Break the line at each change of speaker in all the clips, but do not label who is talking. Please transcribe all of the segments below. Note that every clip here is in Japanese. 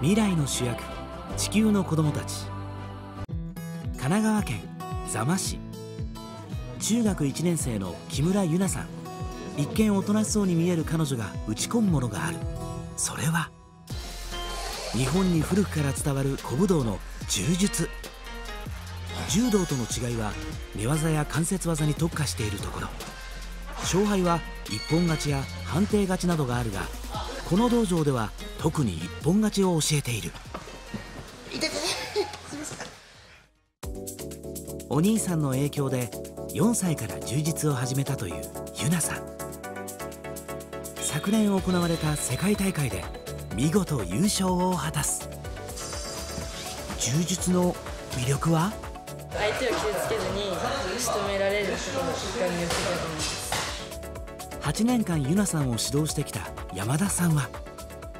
未来の主役地球の子供たち。神奈川県座間市。中学1年生の木村優奈さん。一見おとなしそうに見える彼女が打ち込むものがある。それは日本に古くから伝わる古武道の柔術。柔道との違いは寝技や関節技に特化しているところ。勝敗は一本勝ちや判定勝ちなどがあるがこの道場では特に一本勝ちを教えている。お兄さんの影響で4歳から柔術を始めたというユナさん。昨年行われた世界大会で見事優勝を果たす。柔術の魅力は？
相手を傷つけずに仕留められることが魅力だと思います。
8年間ユナさんを指導してきた山田さんは？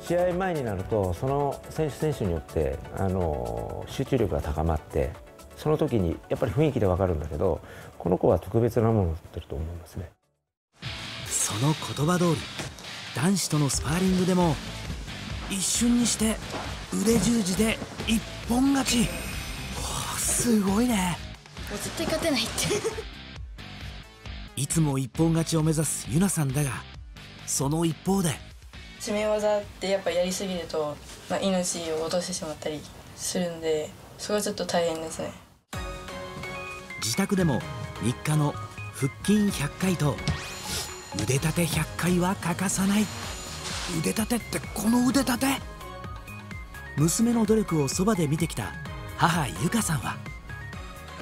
試合前になるとその選手選手によってあの集中力が高まってその時にやっぱり雰囲気で分かるんだけどこの子は特別なものを持ってると思いますね。
その言葉通り男子とのスパーリングでも一瞬にして腕十字で一本勝ち。すごいね。
もう絶対勝てないって。
いつも一本勝ちを目指すユナさんだがその一方で
締め技ってやっぱやりすぎると、まあ、命を落としてしまったりするんでそれはちょっと大変ですね。
自宅でも日課の腹筋100回と腕立て100回は欠かさない。腕立てってこの腕立て？娘の努力をそばで見てきた母由香さんは。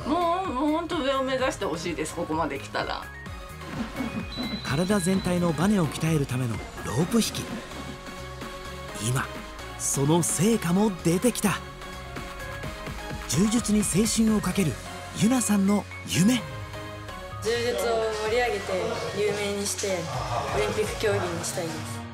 もうもう本当上を目指してほしいですここまで来たら
体全体のバネを鍛えるためのロープ引き。今その成果も出てきた。柔術に青春をかけるゆなさんの夢。
柔術を盛り上げて有名にしてオリンピック競技にしたいです。